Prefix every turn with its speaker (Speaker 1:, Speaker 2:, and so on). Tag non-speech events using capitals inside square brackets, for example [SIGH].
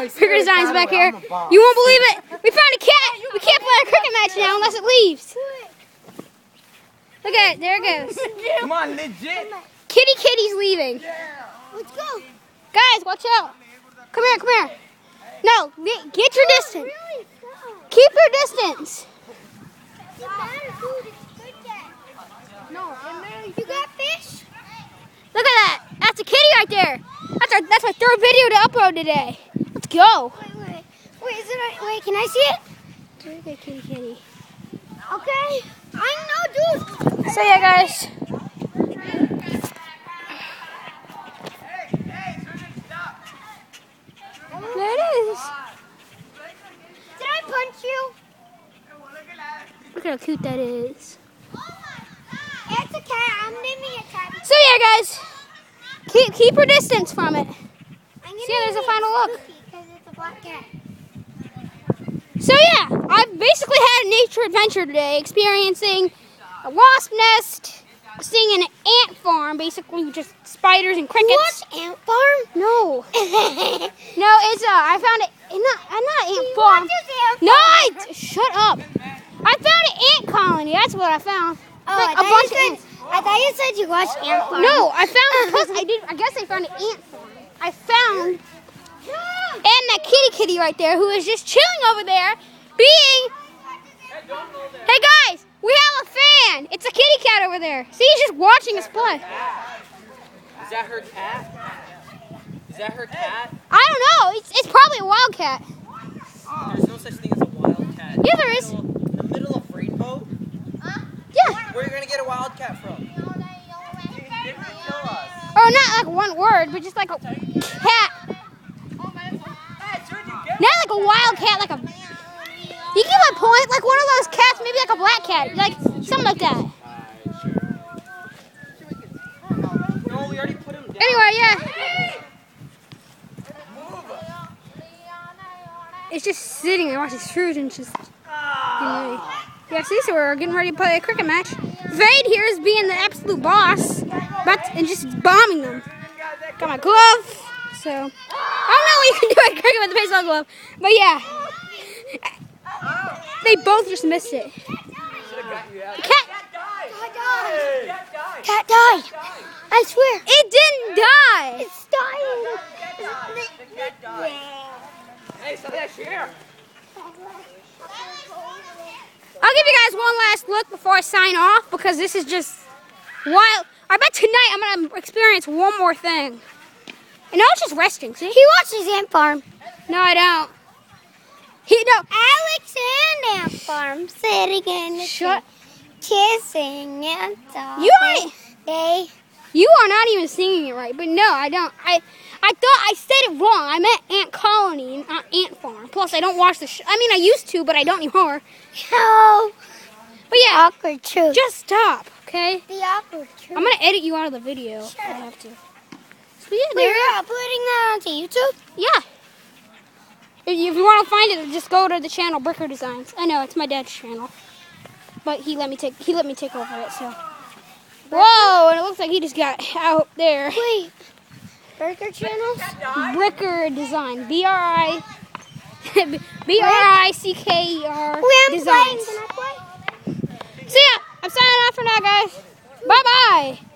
Speaker 1: Bricker designs back here. You won't believe it. We found a cat. We can't play a cricket match now unless it leaves. Look at it. There it goes.
Speaker 2: Come on, legit.
Speaker 1: Kitty Kitty's leaving.
Speaker 3: Let's go.
Speaker 1: Guys, watch out. Come here, come here. No, get your distance. Keep your distance.
Speaker 3: Get better, dude. It's good cat. No, and then you got fish?
Speaker 1: Look at that. That's a kitty right there. That's our that's our third video to upload today. Go.
Speaker 3: Wait, wait. Wait, is it wait, can I see it?
Speaker 1: There kitty kitty.
Speaker 3: Okay. I know, dude.
Speaker 1: So yeah, guys. There it is.
Speaker 3: Did I punch you?
Speaker 1: Look how cute that is.
Speaker 3: Oh it's a cat. I'm naming it cat.
Speaker 1: So yeah, guys. Keep keep your distance from it. See, there's a final look. So yeah, I basically had a nature adventure today, experiencing a wasp nest, seeing an ant farm, basically just spiders and crickets.
Speaker 3: Watch Ant Farm?
Speaker 1: No, [LAUGHS] no, it's a. I found it. Not, uh, not an ant farm.
Speaker 3: Ant
Speaker 1: No, I, shut up. I found an ant colony. That's what I found.
Speaker 3: Oh,
Speaker 1: like
Speaker 3: I
Speaker 1: a bunch
Speaker 3: you
Speaker 1: of ants.
Speaker 3: I thought you said you watched Ant Farm.
Speaker 1: No, I found I [LAUGHS] did. I guess I found an ant farm. I found that kitty kitty right there who is just chilling over there, being. Hey guys, we have a fan. It's a kitty cat over there. See, he's just watching us play.
Speaker 2: Is that her cat? Is that her cat?
Speaker 1: I don't know. It's, it's probably a wildcat.
Speaker 2: There's no such thing as a wild cat.
Speaker 1: Yeah, there is.
Speaker 2: In the middle of Rainbow?
Speaker 1: Yeah.
Speaker 2: Where are you gonna get a wildcat from? Would kill us.
Speaker 1: Or not like one word, but just like a cat. Like a wild cat, like a. You get my point? Like one of those cats, maybe like a black cat, like something like that. Anyway, yeah. It's just sitting there watching fruit and just. Yeah, see, so we're getting ready to play a cricket match. Vade here is being the absolute boss, but and just bombing them. Got my glove, so I don't know what [LAUGHS] you can do at cricket with a baseball glove, but yeah, they both just missed it. The cat,
Speaker 3: Cat died. Cat died. I swear.
Speaker 1: it didn't die.
Speaker 3: It's dying.
Speaker 2: Hey, so that's here.
Speaker 1: I'll give you guys one last look before I sign off because this is just wild. I bet tonight I'm gonna experience one more thing. And now it's just resting. See?
Speaker 3: He watches Ant Farm.
Speaker 1: No, I don't. He no.
Speaker 3: Alex and Ant Farm sitting in the
Speaker 1: Shut.
Speaker 3: kissing and talking.
Speaker 1: You ain't.
Speaker 3: They
Speaker 1: You are not even singing it right. But no, I don't. I I thought I said it wrong. I meant ant colony not ant farm. Plus, I don't watch the. I mean, I used to, but I don't anymore.
Speaker 3: no
Speaker 1: But yeah,
Speaker 3: awkward truth.
Speaker 1: just stop, okay?
Speaker 3: the awkward truth.
Speaker 1: I'm gonna edit you out of the video. if I have to. So yeah, there.
Speaker 3: We're uploading uh, that onto YouTube.
Speaker 1: Yeah. If you, if you want to find it, just go to the channel Bricker Designs. I know it's my dad's channel, but he let me take he let me take over it. So. Whoa! And it looks like he just got out there.
Speaker 3: Wait, Bricker Channels.
Speaker 1: Bricker Design. B R I. [LAUGHS] B R I C K E R
Speaker 3: Wait, I'm
Speaker 1: Designs.
Speaker 3: playing. Can I play?
Speaker 1: So yeah, I'm signing off for now, guys. Bye bye.